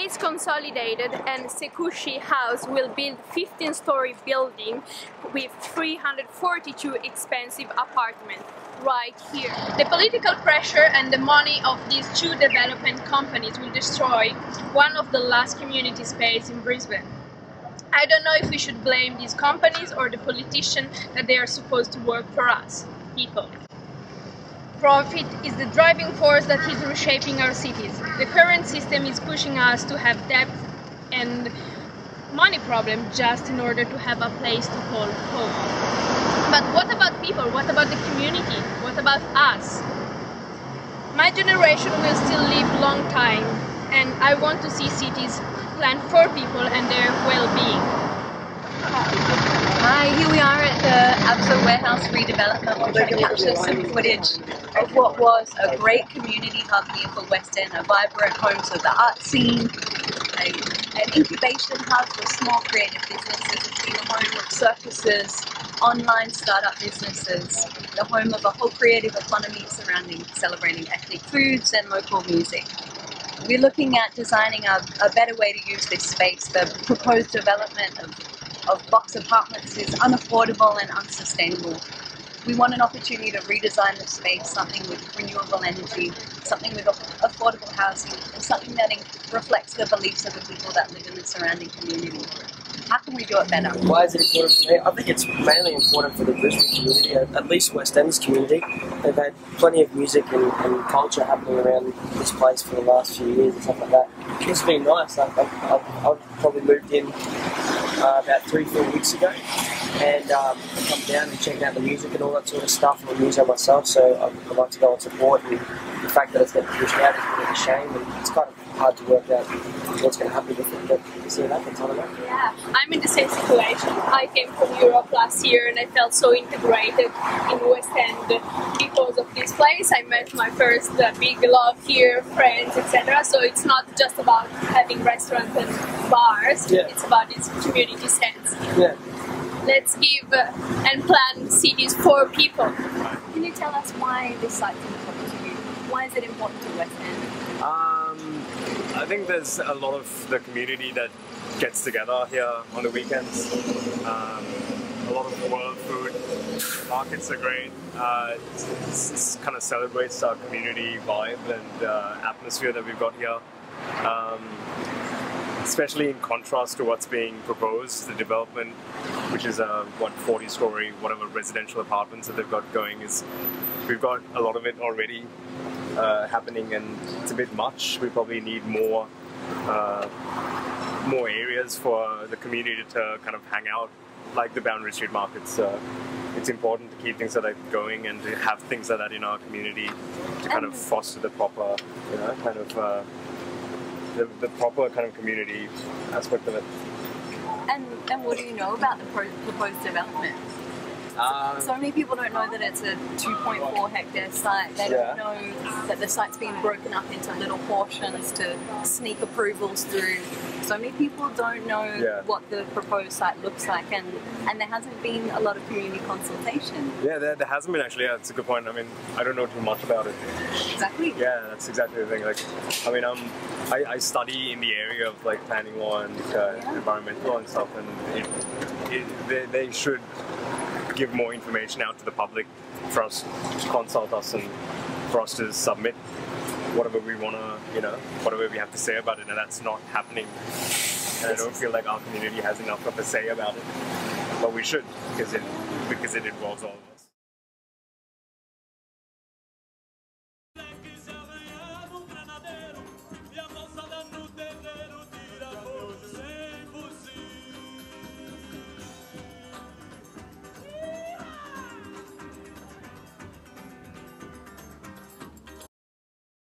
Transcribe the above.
is consolidated and Sekisui House will build 15-story building with 342 expensive apartments right here. The political pressure and the money of these two development companies will destroy one of the last community space in Brisbane. I don't know if we should blame these companies or the politicians that they are supposed to work for us, people. Profit is the driving force that is reshaping our cities. The current system is pushing us to have debt and money problem just in order to have a place to call home. But what about people? What about the community? What about us? My generation will still live long time and I want to see cities planned for people and their well-being. Hi, here we are at the Absoe Warehouse redevelopment. To capture some footage of what was a great community hub here for West End, a vibrant home to the art scene, a, an incubation hub for small creative businesses. A home of circuses, online startup businesses, the home of a whole creative economy surrounding celebrating ethnic foods and local music. We're looking at designing a, a better way to use this space. The proposed development of of box apartments is unaffordable and unsustainable. We want an opportunity to redesign the space, something with renewable energy, something with affordable housing, and something that reflects the beliefs of the people that live in the surrounding community. How can we do it better? Why is it important for me? I think it's mainly important for the Brisbane community, at least West End's community. They've had plenty of music and, and culture happening around this place for the last few years and stuff like that. It's been nice. I've, I've, I've probably moved in uh, about three, four weeks ago, and um, come down and check out the music and all that sort of stuff. I'm a muso myself, so I'd, I'd like to go and support. And the fact that it's getting pushed out is a bit of a shame, and it's kind of hard to work out what's going to happen with it. But you see what happens, I don't know. Yeah, I'm in the same situation. I came from Europe last year, and I felt so integrated in West End because of this place. I met my first uh, big love here, friends, etc. So it's not just about having restaurants and bars. Yeah. It's about its community sense. Yeah. Let's give and plan cities for people. Can you tell us why this site is important to you? Why is it important to West End? Um, I think there's a lot of the community that gets together here on the weekends. Um, a lot of world food markets are great. Uh, it kind of celebrates our community vibe and uh, atmosphere that we've got here. Um, especially in contrast to what's being proposed, the development, which is a what 40 story, whatever residential apartments that they've got going, is we've got a lot of it already uh, happening, and it's a bit much. We probably need more. Uh, more areas for the community to kind of hang out, like the Boundary Street markets. Uh, it's important to keep things like that going and to have things like that in our community to kind of foster the proper, you know, kind of uh, the, the proper kind of community aspect of it. And, and what do you know about the pro- proposed development? Um, So many people don't know that it's a 2.4 hectare site. They Yeah. don't know that the site's being broken up into little portions to sneak approvals through. So many people don't know Yeah. what the proposed site looks like, and, and there hasn't been a lot of community consultation. yeah, there, there hasn't been actually. Yeah, that's a good point. I mean, I don't know too much about it. Exactly. Yeah, that's exactly the thing. Like, I mean, um, I, I study in the area of like planning law and uh, environmental and stuff, and it, it, they, they should give more information out to the public for us to consult us and for us to submit whatever we want to, you know, whatever we have to say about it, and that's not happening. And I don't feel like our community has enough of a say about it, but we should because it because it involves all of us.